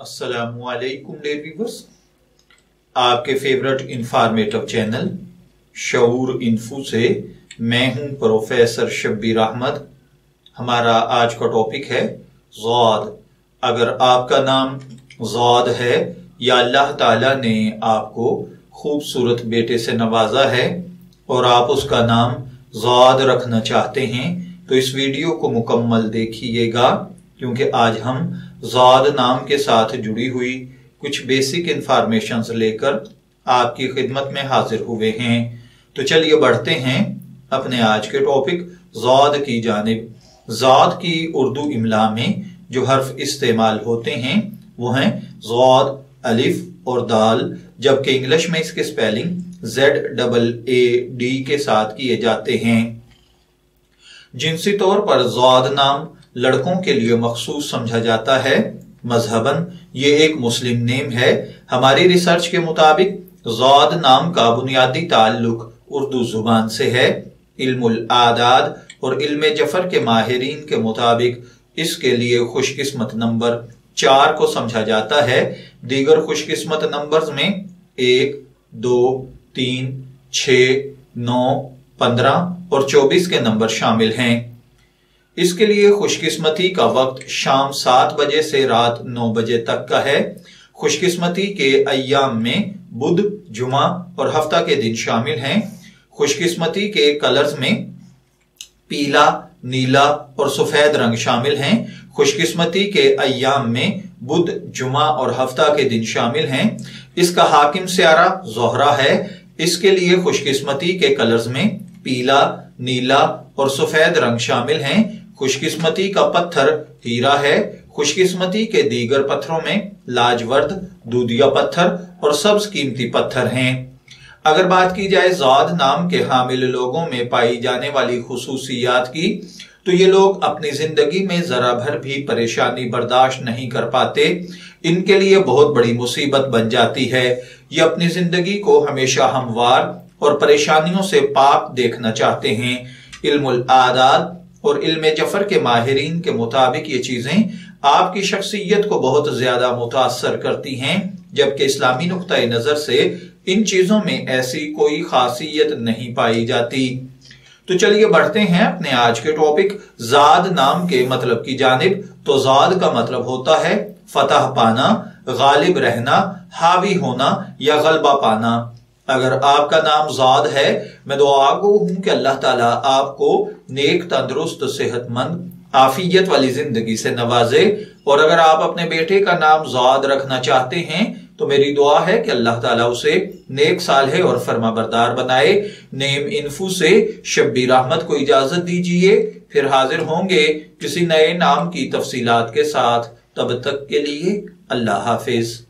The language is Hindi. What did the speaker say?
असलकुम डेयर व्यूवर्स आपके फेवरेट इंफॉर्मेटिव चैनल शऊर इन्फू से मैं हूँ प्रोफेसर शब्बीर अहमद हमारा आज का टॉपिक है ज़ाद अगर आपका नाम ज़ाद है, या अल्लाह ताला ने आपको खूबसूरत बेटे से नवाजा है, और आप उसका नाम ज़ाद रखना चाहते हैं तो इस वीडियो को मुकम्मल देखिएगा। क्योंकि आज हम जाद नाम के साथ जुड़ी हुई कुछ बेसिक इंफॉर्मेशन लेकर आपकी खिदमत में हाजिर हुए हैं। तो चलिए बढ़ते हैं अपने आज के टॉपिक जाद की जानब। जाद की उर्दू इमला में जो हर्फ इस्तेमाल होते हैं, वो हैं जाद, अलिफ और दाल, जबकि इंग्लिश में इसके spelling Z double A D के साथ किए जाते हैं। जिनसी तौर पर जाद नाम लड़कों के लिए मखसूस समझा जाता है। मजहबन, ये एक मुस्लिम नेम है। हमारी रिसर्च के मुताबिक, जौद नाम का बुनियादी ताल्लुक उर्दू ज़ुबान से है। इल्मुल आदाद और इल्म ज़फ़र के माहरीन के मुताबिक, इसके लिए खुशकिस्मत नंबर चार को समझा जाता है। दीगर खुशकिस्मत नंबर्स में एक, दो, तीन छ नौ, पंद्रह और चौबीस के नंबर शामिल हैं। इसके लिए खुशकिस्मती का वक्त शाम सात बजे से रात नौ बजे तक का है। खुशकिस्मती के अयाम में बुध, जुमा और हफ़्ता के दिन शामिल हैं। खुशकिस्मती के कलर्स में पीला, नीला और सफ़ेद रंग शामिल हैं। खुशकिस्मती के अयाम में बुध, जुमा और हफ़्ता के दिन शामिल हैं। इसका हाकिम स्यारा जोहरा है। इसके लिए खुशकिस्मती के कलर्स में पीला, नीला और सफ़ेद रंग शामिल हैं। खुशकिस्मती का पत्थर हीरा है। खुशकिस्मती के दीगर पत्थरों में लाजवर्द, दूधिया पत्थर और सब्ज कीमती पत्थर हैं। अगर बात की जाए जाद नाम के हामिल लोगों में पाई जाने वाली खसूसियात की तो ये लोग अपनी ज़िंदगी में जरा भर भी परेशानी बर्दाश्त नहीं कर पाते। इनके लिए बहुत बड़ी मुसीबत बन जाती है। ये अपनी ज़िंदगी को हमेशा हमवार और परेशानियों से पाक देखना चाहते हैं। इल्मुल आदात और इल्म ज़फ़र के माहरीन के मुताबिक ये चीज़ें आपकी शख्सियत को बहुत ज़्यादा मुतासर करती हैं, जबकि इस्लामी नुक़ नज़र से इन चीज़ों में ऐसी कोई खासियत नहीं पाई जाती। तो चलिए बढ़ते हैं अपने आज के टॉपिक जाद नाम के मतलब की जानब। तो जाद का मतलब होता है फतह पाना, गालिब रहना, हावी होना या गलबा पाना। अगर आपका नाम जाद है, मैं दुआ को हूँ कि अल्लाह ताला आपको नेक, तंदुरुस्त, सेहतमंद, आफियत वाली ज़िंदगी से नवाजे। और अगर आप अपने बेटे का नाम जाद रखना चाहते हैं तो मेरी दुआ है कि अल्लाह ताला उसे नेक साल है और फर्मा बरदार बनाए। नेम इन्फू से शब्बीर अहमद को इजाज़त दीजिए। फिर हाजिर होंगे किसी नए नाम की तफसीलात के साथ। तब तक के लिए अल्लाह हाफिज।